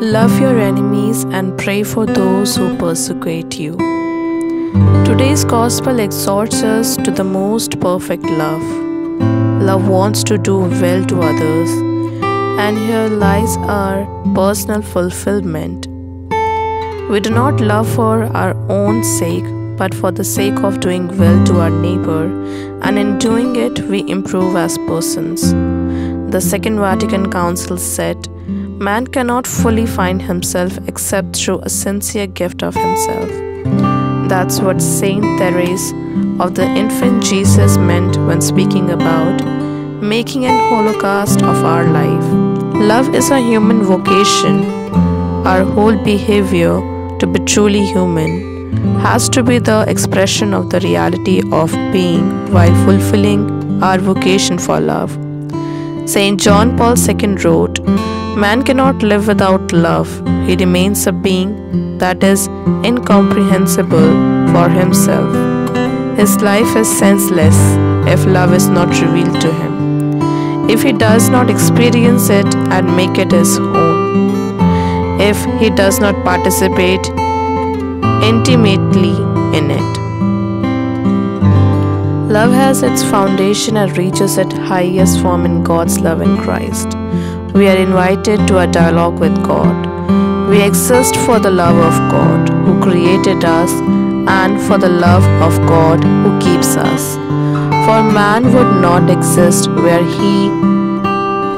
Love your enemies and pray for those who persecute you. Today's gospel exhorts us to the most perfect love. Love wants to do well to others, and here lies our personal fulfillment. We do not love for our own sake, but for the sake of doing well to our neighbor, and in doing it, we improve as persons. The Second Vatican Council said, Man cannot fully find himself except through a sincere gift of himself. That's what Saint Therese of the infant Jesus meant when speaking about making an holocaust of our life. Love is a human vocation. Our whole behavior, to be truly human, has to be the expression of the reality of being while fulfilling our vocation for love. St. John Paul II wrote, Man cannot live without love. He remains a being that is incomprehensible for himself. His life is senseless if love is not revealed to him. If he does not experience it and make it his own. If he does not participate intimately in it. Love has its foundation and reaches its highest form in God's love in Christ. We are invited to a dialogue with God. We exist for the love of God who created us and for the love of God who keeps us. For man would not exist were he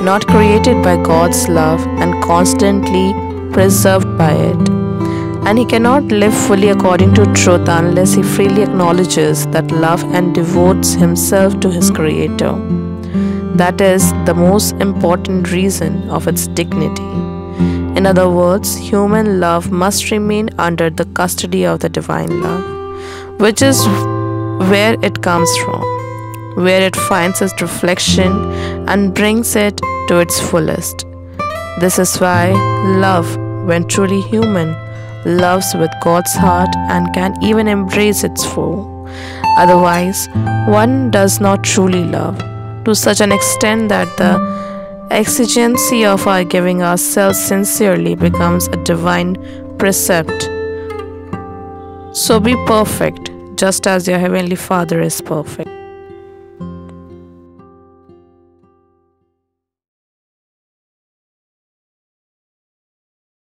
not created by God's love and constantly preserved by it and he cannot live fully according to truth unless he freely acknowledges that love and devotes himself to his Creator. That is the most important reason of its dignity. In other words, human love must remain under the custody of the divine love, which is where it comes from, where it finds its reflection and brings it to its fullest. This is why love, when truly human, loves with God's heart and can even embrace its foe. Otherwise, one does not truly love to such an extent that the exigency of our giving ourselves sincerely becomes a divine precept. So be perfect, just as your Heavenly Father is perfect.